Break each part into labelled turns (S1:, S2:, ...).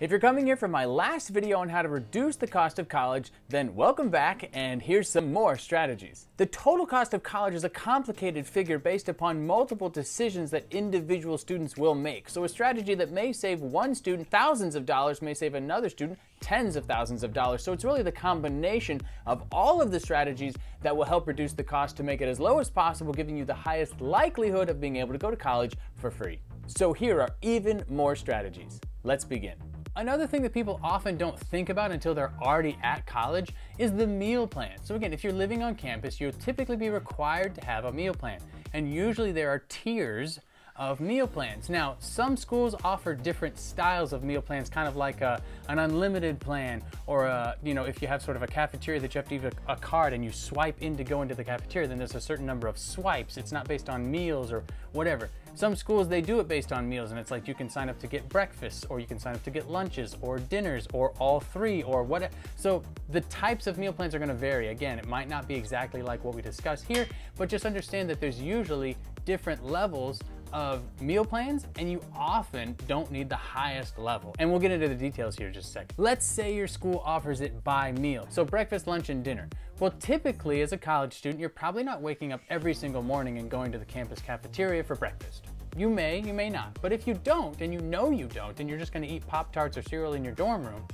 S1: If you're coming here from my last video on how to reduce the cost of college, then welcome back and here's some more strategies. The total cost of college is a complicated figure based upon multiple decisions that individual students will make. So a strategy that may save one student thousands of dollars may save another student tens of thousands of dollars. So it's really the combination of all of the strategies that will help reduce the cost to make it as low as possible, giving you the highest likelihood of being able to go to college for free. So here are even more strategies. Let's begin. Another thing that people often don't think about until they're already at college is the meal plan. So again, if you're living on campus, you'll typically be required to have a meal plan. And usually there are tiers of meal plans. Now, some schools offer different styles of meal plans, kind of like a, an unlimited plan, or a, you know, if you have sort of a cafeteria that you have to use a, a card and you swipe in to go into the cafeteria, then there's a certain number of swipes. It's not based on meals or whatever. Some schools, they do it based on meals, and it's like you can sign up to get breakfasts, or you can sign up to get lunches, or dinners, or all three, or what. So the types of meal plans are gonna vary. Again, it might not be exactly like what we discussed here, but just understand that there's usually different levels of meal plans and you often don't need the highest level. And we'll get into the details here in just a second. Let's say your school offers it by meal. So breakfast, lunch, and dinner. Well, typically as a college student, you're probably not waking up every single morning and going to the campus cafeteria for breakfast. You may, you may not. But if you don't, and you know you don't, and you're just gonna eat Pop-Tarts or cereal in your dorm room,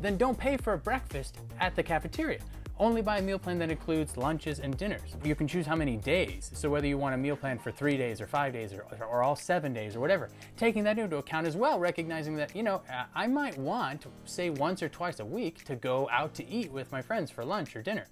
S1: then don't pay for a breakfast at the cafeteria only buy a meal plan that includes lunches and dinners. You can choose how many days, so whether you want a meal plan for three days or five days or, or all seven days or whatever, taking that into account as well, recognizing that, you know, I might want, to say once or twice a week to go out to eat with my friends for lunch or dinner.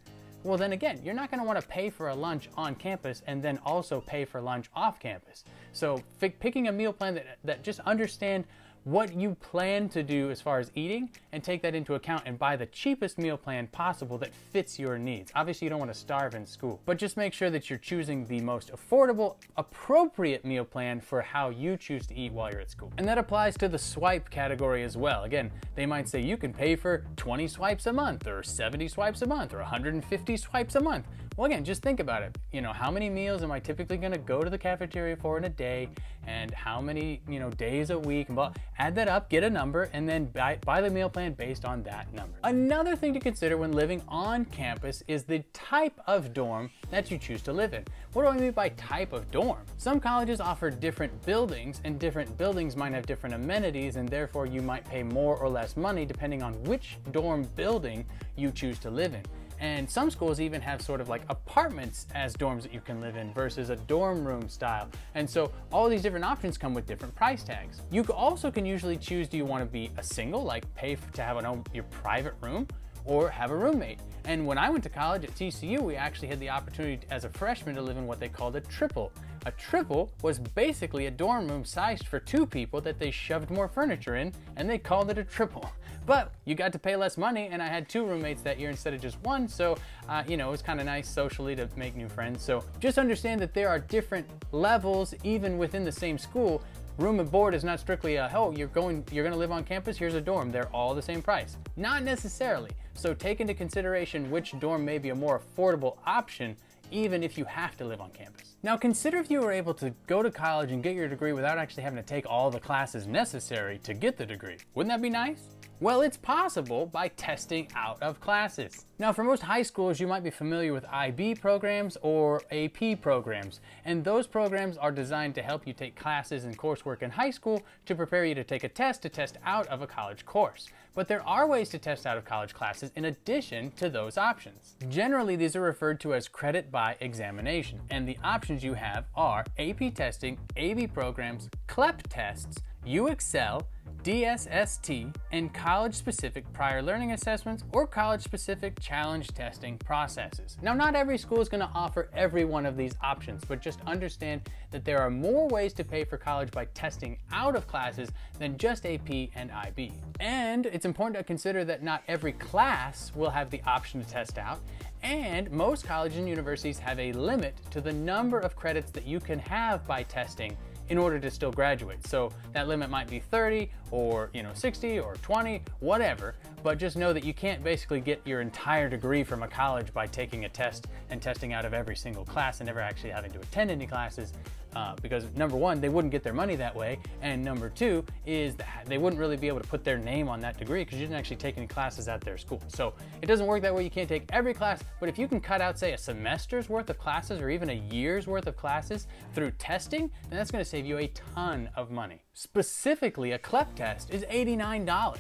S1: Well, then again, you're not gonna wanna pay for a lunch on campus and then also pay for lunch off campus. So picking a meal plan that, that just understand what you plan to do as far as eating and take that into account and buy the cheapest meal plan possible that fits your needs. Obviously, you don't want to starve in school, but just make sure that you're choosing the most affordable, appropriate meal plan for how you choose to eat while you're at school. And that applies to the swipe category as well. Again, they might say you can pay for 20 swipes a month or 70 swipes a month or 150 swipes a month. Well, again, just think about it. You know, how many meals am I typically going to go to the cafeteria for in a day, and how many, you know, days a week? And add that up, get a number, and then buy, buy the meal plan based on that number. Another thing to consider when living on campus is the type of dorm that you choose to live in. What do I mean by type of dorm? Some colleges offer different buildings, and different buildings might have different amenities, and therefore you might pay more or less money depending on which dorm building you choose to live in. And some schools even have sort of like apartments as dorms that you can live in versus a dorm room style. And so all these different options come with different price tags. You also can usually choose, do you wanna be a single, like pay to have an, your private room? or have a roommate. And when I went to college at TCU, we actually had the opportunity as a freshman to live in what they called a triple. A triple was basically a dorm room sized for two people that they shoved more furniture in, and they called it a triple. But you got to pay less money, and I had two roommates that year instead of just one, so uh, you know, it was kind of nice socially to make new friends. So just understand that there are different levels even within the same school. Room and board is not strictly a, oh, you're going, you're gonna live on campus, here's a dorm. They're all the same price. Not necessarily. So take into consideration which dorm may be a more affordable option even if you have to live on campus. Now consider if you were able to go to college and get your degree without actually having to take all the classes necessary to get the degree. Wouldn't that be nice? Well, it's possible by testing out of classes. Now, for most high schools, you might be familiar with IB programs or AP programs, and those programs are designed to help you take classes and coursework in high school to prepare you to take a test to test out of a college course. But there are ways to test out of college classes in addition to those options. Generally, these are referred to as credit by examination, and the options you have are AP testing, IB programs, CLEP tests, UExcel, DSST, and college-specific prior learning assessments or college-specific challenge testing processes. Now, not every school is going to offer every one of these options, but just understand that there are more ways to pay for college by testing out of classes than just AP and IB. And it's important to consider that not every class will have the option to test out, and most colleges and universities have a limit to the number of credits that you can have by testing in order to still graduate. So that limit might be 30 or you know 60 or 20, whatever, but just know that you can't basically get your entire degree from a college by taking a test and testing out of every single class and never actually having to attend any classes. Uh, because number one, they wouldn't get their money that way, and number two is that they wouldn't really be able to put their name on that degree because you didn't actually take any classes at their school. So it doesn't work that way. You can't take every class, but if you can cut out, say, a semester's worth of classes or even a year's worth of classes through testing, then that's going to save you a ton of money. Specifically, a CLEP test is $89.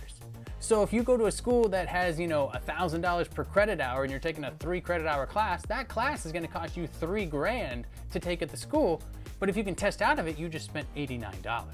S1: So if you go to a school that has, you know, $1,000 per credit hour and you're taking a three credit hour class, that class is gonna cost you three grand to take at the school. But if you can test out of it, you just spent $89.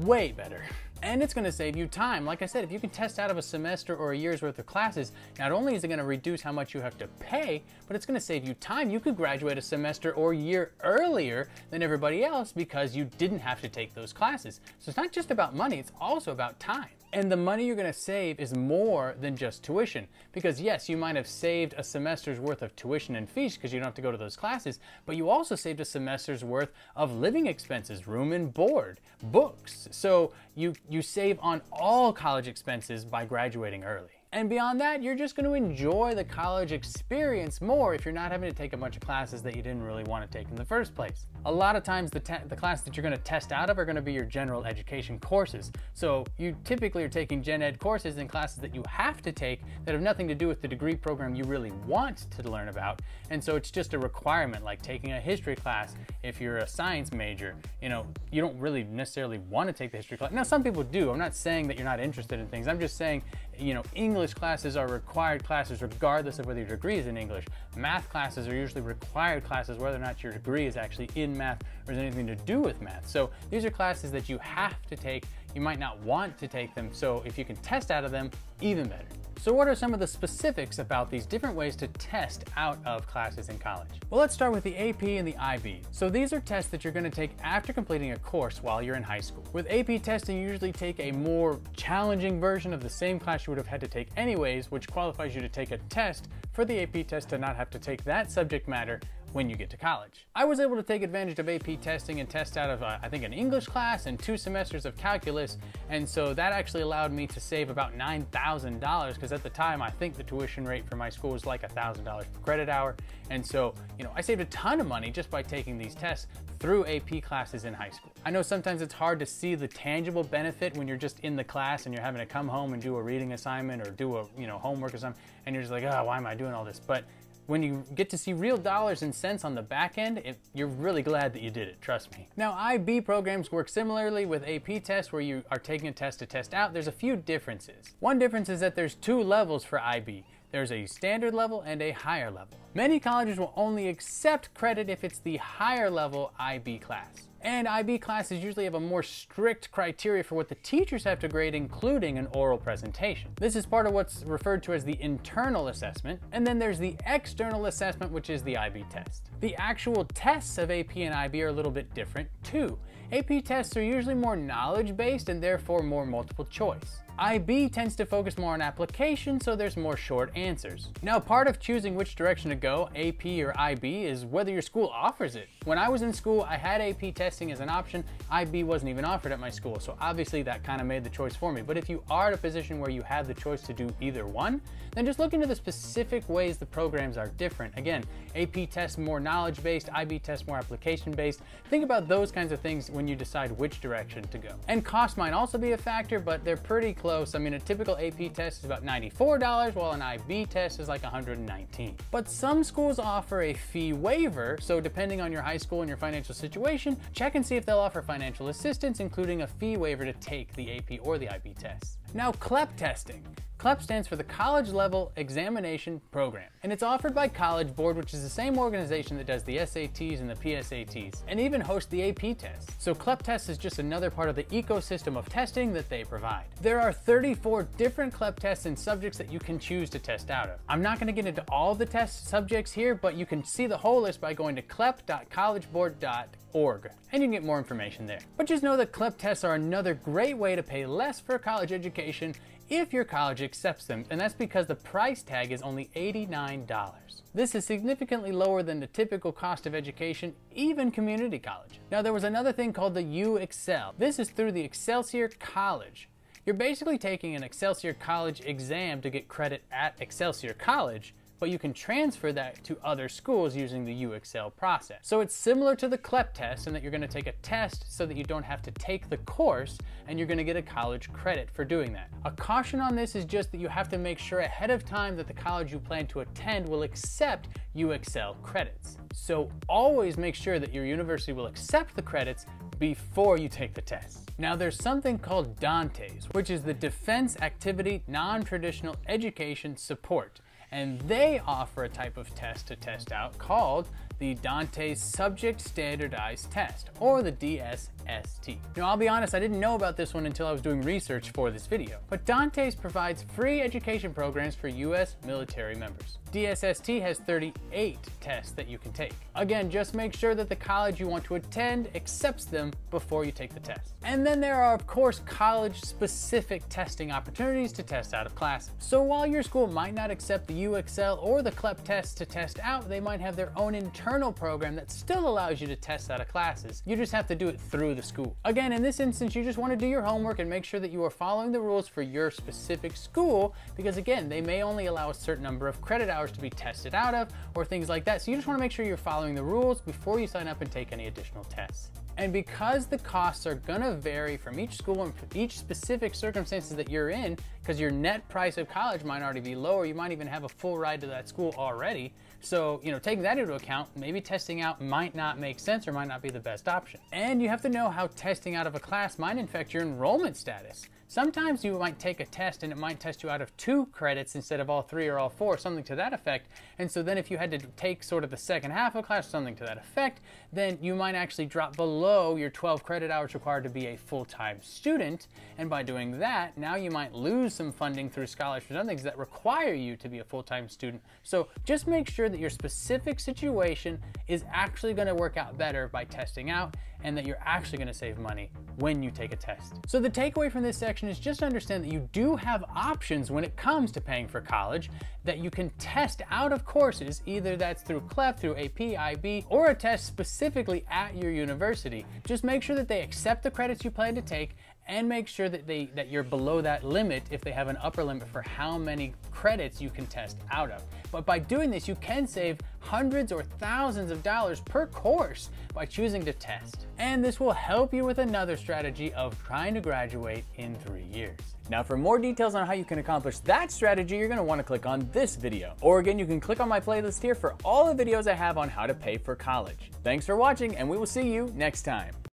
S1: Way better. And it's gonna save you time. Like I said, if you can test out of a semester or a year's worth of classes, not only is it gonna reduce how much you have to pay, but it's gonna save you time. You could graduate a semester or year earlier than everybody else because you didn't have to take those classes. So it's not just about money, it's also about time. And the money you're to save is more than just tuition. Because yes, you might have saved a semester's worth of tuition and fees because you don't have to go to those classes, but you also saved a semester's worth of living expenses, room and board, books. So you, you save on all college expenses by graduating early. And beyond that, you're just going to enjoy the college experience more if you're not having to take a bunch of classes that you didn't really want to take in the first place. A lot of times the, the class that you're going to test out of are going to be your general education courses. So you typically are taking gen ed courses in classes that you have to take that have nothing to do with the degree program you really want to learn about. And so it's just a requirement like taking a history class if you're a science major. You know, you don't really necessarily want to take the history class. Now some people do. I'm not saying that you're not interested in things. I'm just saying, you know, English classes are required classes regardless of whether your degree is in English. Math classes are usually required classes whether or not your degree is actually in math or has anything to do with math. So these are classes that you have to take. You might not want to take them. So if you can test out of them, even better. So what are some of the specifics about these different ways to test out of classes in college? Well, let's start with the AP and the IB. So these are tests that you're gonna take after completing a course while you're in high school. With AP testing, you usually take a more challenging version of the same class you would have had to take anyways, which qualifies you to take a test for the AP test to not have to take that subject matter when you get to college. I was able to take advantage of AP testing and test out of, uh, I think, an English class and two semesters of calculus, and so that actually allowed me to save about $9,000 because at the time I think the tuition rate for my school was like $1,000 per credit hour, and so, you know, I saved a ton of money just by taking these tests through AP classes in high school. I know sometimes it's hard to see the tangible benefit when you're just in the class and you're having to come home and do a reading assignment or do a, you know, homework or something, and you're just like, oh, why am I doing all this? But when you get to see real dollars and cents on the back end, it, you're really glad that you did it, trust me. Now, IB programs work similarly with AP tests where you are taking a test to test out. There's a few differences. One difference is that there's two levels for IB. There's a standard level and a higher level. Many colleges will only accept credit if it's the higher level IB class. And IB classes usually have a more strict criteria for what the teachers have to grade, including an oral presentation. This is part of what's referred to as the internal assessment, and then there's the external assessment, which is the IB test. The actual tests of AP and IB are a little bit different too. AP tests are usually more knowledge-based and therefore more multiple choice. IB tends to focus more on application, so there's more short answers. Now, part of choosing which direction to AP or IB, is whether your school offers it. When I was in school, I had AP testing as an option. IB wasn't even offered at my school, so obviously that kind of made the choice for me. But if you are in a position where you have the choice to do either one, then just look into the specific ways the programs are different. Again, AP tests more knowledge-based, IB tests more application-based. Think about those kinds of things when you decide which direction to go. And cost might also be a factor, but they're pretty close. I mean, a typical AP test is about $94, while an IB test is like 119. But some schools offer a fee waiver, so depending on your high school and your financial situation, check and see if they'll offer financial assistance, including a fee waiver to take the AP or the IB test. Now, CLEP testing. CLEP stands for the College Level Examination Program, and it's offered by College Board, which is the same organization that does the SATs and the PSATs, and even hosts the AP test. So CLEP test is just another part of the ecosystem of testing that they provide. There are 34 different CLEP tests and subjects that you can choose to test out of. I'm not going to get into all the test subjects here, but you can see the whole list by going to clep.collegeboard.org, and you can get more information there. But just know that CLEP tests are another great way to pay less for college education if your college accepts them, and that's because the price tag is only $89. This is significantly lower than the typical cost of education, even community college. Now there was another thing called the U-Excel. This is through the Excelsior College. You're basically taking an Excelsior College exam to get credit at Excelsior College, but you can transfer that to other schools using the UExcel process. So it's similar to the CLEP test in that you're gonna take a test so that you don't have to take the course and you're gonna get a college credit for doing that. A caution on this is just that you have to make sure ahead of time that the college you plan to attend will accept UExcel credits. So always make sure that your university will accept the credits before you take the test. Now there's something called DANTES, which is the Defense Activity Non-Traditional Education Support. And they offer a type of test to test out called the DANTES Subject Standardized Test, or the DSST. Now, I'll be honest, I didn't know about this one until I was doing research for this video, but DANTES provides free education programs for US military members. DSST has 38 tests that you can take. Again, just make sure that the college you want to attend accepts them before you take the test. And then there are, of course, college-specific testing opportunities to test out of classes. So while your school might not accept the UExcel or the CLEP test to test out, they might have their own internal program that still allows you to test out of classes. You just have to do it through the school. Again, in this instance, you just want to do your homework and make sure that you are following the rules for your specific school, because again, they may only allow a certain number of credit hours to be tested out of or things like that. So you just want to make sure you're following the rules before you sign up and take any additional tests. And because the costs are gonna vary from each school and each specific circumstances that you're in, because your net price of college might already be lower, you might even have a full ride to that school already. So, you know, taking that into account, maybe testing out might not make sense or might not be the best option. And you have to know how testing out of a class might affect your enrollment status. Sometimes you might take a test and it might test you out of two credits instead of all three or all four, something to that effect. And so then if you had to take sort of the second half of class, something to that effect, then you might actually drop below your 12 credit hours required to be a full-time student. And by doing that, now you might lose some funding through scholarships and things that require you to be a full-time student. So just make sure that your specific situation is actually gonna work out better by testing out and that you're actually gonna save money when you take a test. So the takeaway from this section is just understand that you do have options when it comes to paying for college, that you can test out of courses, either that's through CLEP, through AP, IB, or a test specifically at your university. Just make sure that they accept the credits you plan to take and make sure that they that you're below that limit if they have an upper limit for how many credits you can test out of. But by doing this, you can save hundreds or thousands of dollars per course by choosing to test. And this will help you with another strategy of trying to graduate in three years. Now for more details on how you can accomplish that strategy, you're gonna wanna click on this video. Or again, you can click on my playlist here for all the videos I have on how to pay for college. Thanks for watching and we will see you next time.